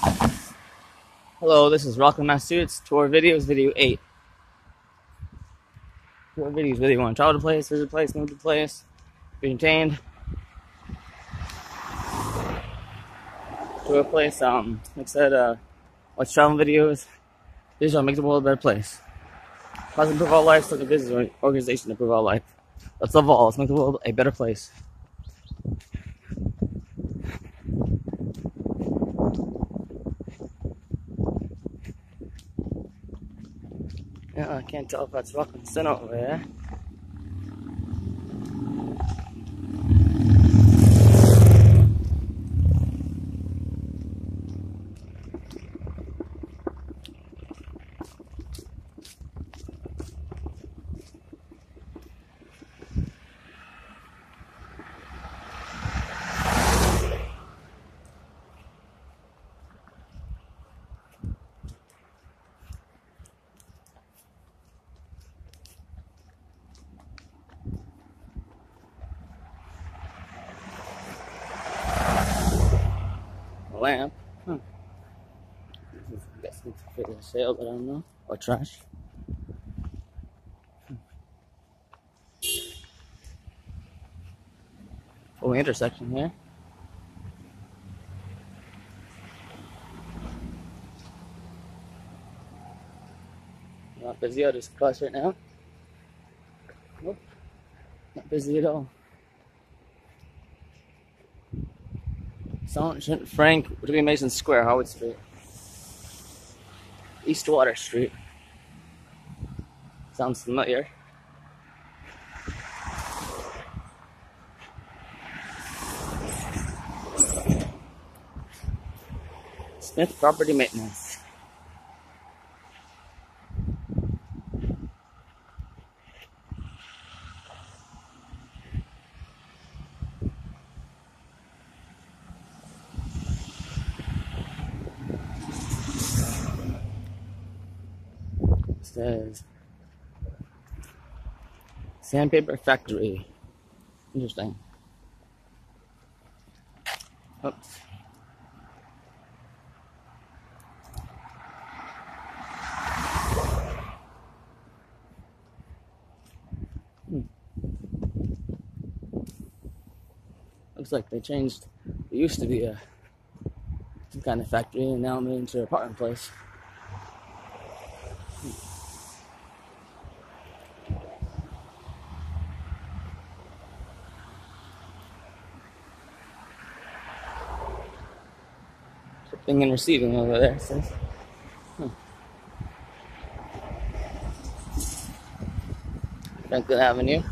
Hello, this is Rockland Massachusetts. Tour videos, video 8. Tour videos, video 1. Travel to place, visit place, move to place, be entertained. Tour place, um, like I said, uh, watch travel videos. These are make the world a better place. Let's improve our lives, like a business organization to improve our life. Let's love all. Let's make the world a better place. Yeah, I can't tell if that's Rockland Center over there. Lamp. Huh. I guess it's for sale, but I don't know. Or trash. Hmm. Oh, Full intersection here. Not busy out this class right now. Nope. Not busy at all. Sergeant Frank W. Mason Square, Howard Street. East Water Street. Sounds familiar. Smith Property Maintenance. Says Sandpaper Factory. Interesting. Oops. Hmm. Looks like they changed. It used to be a some kind of factory, and now made into an apartment place. Shipping and receiving over there says. Hmm. Franklin Avenue.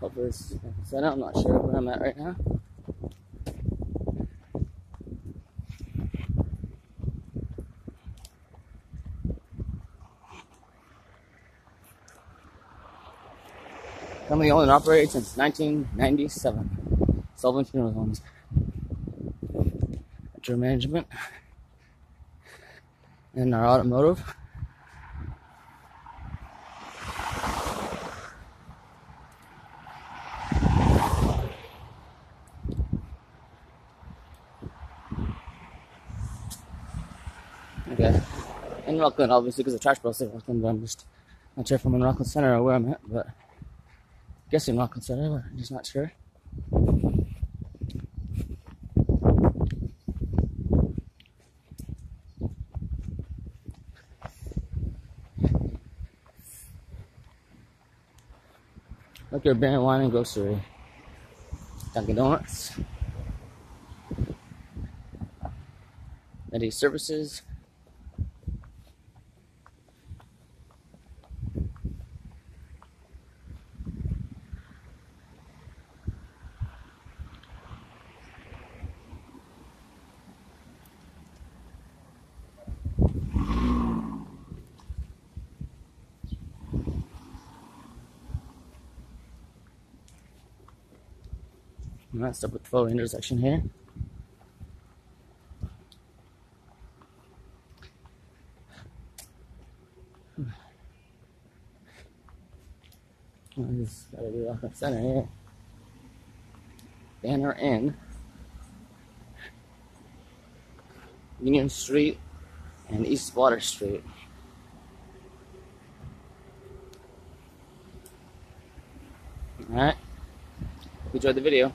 Hopefully this is I'm not sure where I'm at right now. Company owned and operated since 1997. Sullivan Funeral Homes. Metro Management. And our automotive. In Rockland, obviously, because the trash bus in Rockland, but I'm just not sure if I'm in Rockland Center or where I'm at, but guessing Rockland Center, but I'm just not sure. Liquor, beer, and wine, and grocery. Dunkin' Donuts. Medi Services. That's up at the flow intersection here. I just gotta do the center here. Banner in. Union Street and East Water Street. Alright. Enjoyed the video.